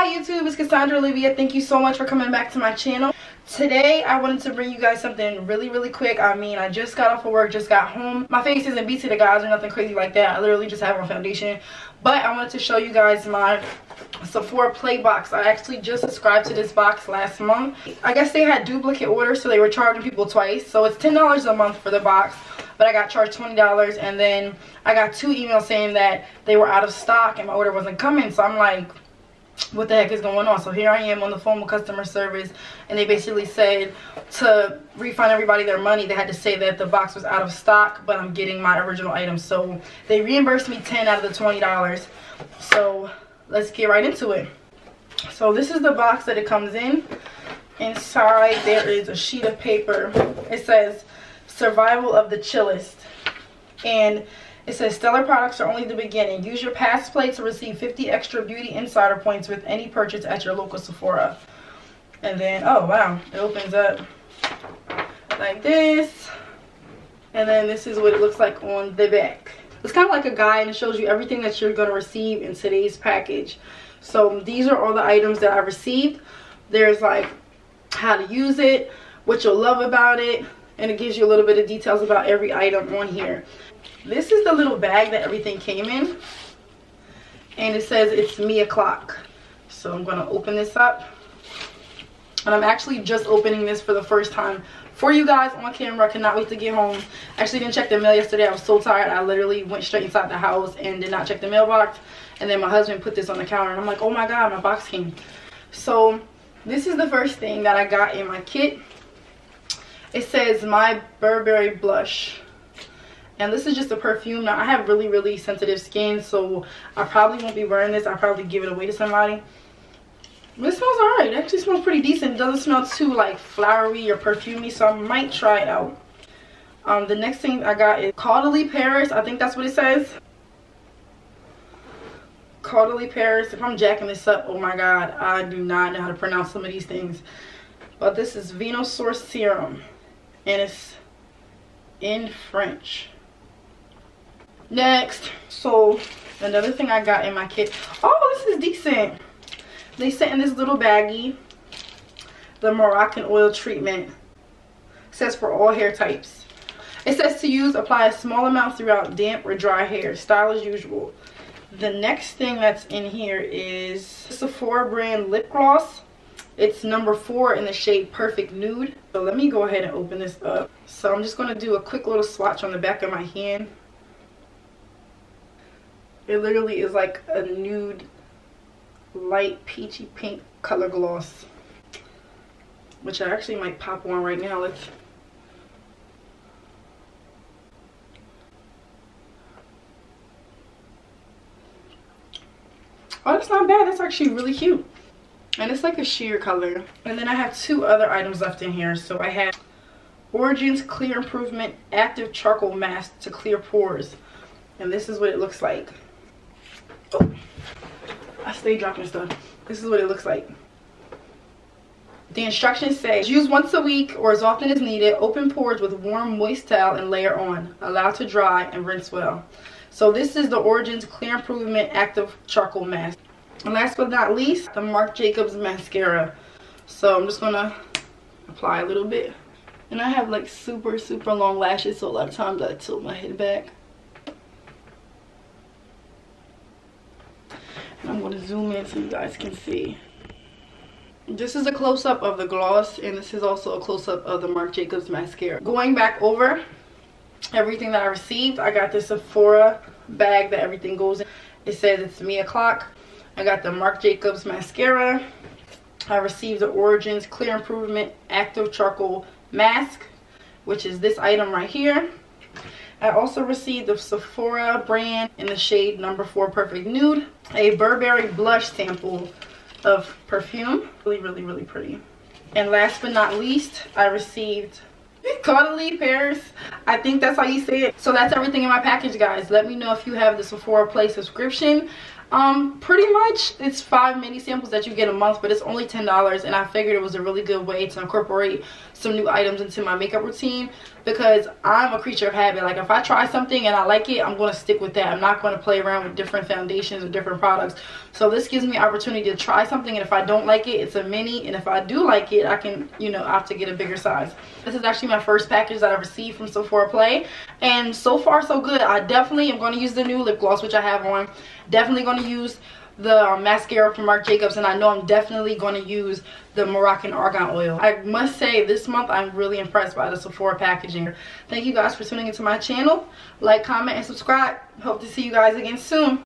Hi YouTube, it's Cassandra Olivia. Thank you so much for coming back to my channel. Today, I wanted to bring you guys something really, really quick. I mean, I just got off of work, just got home. My face isn't beat to the guys or nothing crazy like that. I literally just have on foundation. But I wanted to show you guys my Sephora Play box. I actually just subscribed to this box last month. I guess they had duplicate orders, so they were charging people twice. So it's $10 a month for the box but I got charged $20 and then I got two emails saying that they were out of stock and my order wasn't coming. So I'm like, what the heck is going on. So here i am on the phone with customer service and they basically said to refund everybody their money. They had to say that the box was out of stock but i'm getting my original item. So they reimbursed me 10 out of the 20 dollars. So let's get right into it. So this is the box that it comes in. Inside there is a sheet of paper. It says survival of the chillest. And it says stellar products are only the beginning. Use your play to receive 50 extra beauty insider points with any purchase at your local Sephora. And then, oh wow, it opens up like this. And then this is what it looks like on the back. It's kind of like a guide and it shows you everything that you're going to receive in today's package. So these are all the items that I received. There's like how to use it, what you'll love about it, and it gives you a little bit of details about every item on here. This is the little bag that everything came in. And it says it's me o'clock. So I'm to open this up. And I'm actually just opening this for the first time for you guys on camera. I cannot wait to get home. Actually didn't check the mail yesterday. I was so tired. I literally went straight inside the house and did not check the mailbox. And then my husband put this on the counter. And I'm like, oh my god, my box came. So this is the first thing that I got in my kit. It says my Burberry blush and this is just a perfume. Now i have really really sensitive skin so i probably won't be wearing this. I'll probably give it away to somebody. But it smells all right. It actually smells pretty decent. It doesn't smell too like flowery or perfumey so i might try it out. Um, the next thing i got is Caudalie paris. I think that's what it says. Caudalie paris. If i'm jacking this up oh my god i do not know how to pronounce some of these things. But this is Source serum and it's in french Next, so another thing I got in my kit. Oh, this is decent. They sent in this little baggie. The Moroccanoil treatment. It says for all hair types. It says to use, apply a small amount throughout damp or dry hair. Style as usual. The next thing that's in here is Sephora brand lip gloss. It's number four in the shade Perfect Nude. So let me go ahead and open this up. So I'm just going to do a quick little swatch on the back of my hand. It literally is like a nude light peachy pink color gloss. Which I actually might pop on right now. Let's Oh, that's not bad. That's actually really cute. And it's like a sheer color. And then I have two other items left in here. So I have Origins Clear Improvement Active Charcoal Mask to clear pores. And this is what it looks like. I stay dropping stuff. This is what it looks like. The instructions say, use once a week or as often as needed. Open pores with warm, moist towel and layer on. Allow to dry and rinse well. So this is the Origins Clear Improvement Active Charcoal Mask. And last but not least, the Marc Jacobs Mascara. So I'm just going to apply a little bit. And I have like super, super long lashes, so a lot of times I tilt my head back. I'm going to zoom in so you guys can see. This is a close-up of the gloss and this is also a close-up of the Marc Jacobs mascara. Going back over everything that I received, I got this Sephora bag that everything goes in. It says it's me o'clock. I got the Marc Jacobs mascara. I received the Origins Clear Improvement Active Charcoal Mask, which is this item right here. I also received the Sephora brand in the shade number 4 Perfect Nude. A Burberry blush sample of perfume. Really, really, really pretty. And last but not least, I received Caudalie Paris. I think that's how you say it. So that's everything in my package, guys. Let me know if you have the Sephora Play subscription. Um pretty much it's five mini samples that you get a month but it's only ten dollars and i figured it was a really good way to incorporate some new items into my makeup routine because i'm a creature of habit. Like if i try something and i like it i'm going to stick with that. I'm not going to play around with different foundations or different products. So this gives me opportunity to try something and if i don't like it it's a mini and if i do like it i can you know have to get a bigger size. This is actually my first package that i received from sephora play and so far so good i definitely am going to use the new lip gloss which i have on definitely going to use the um, mascara from Marc Jacobs and I know I'm definitely going to use the Moroccan Argan Oil. I must say this month I'm really impressed by the Sephora packaging. Thank you guys for tuning into my channel. Like, comment, and subscribe. Hope to see you guys again soon.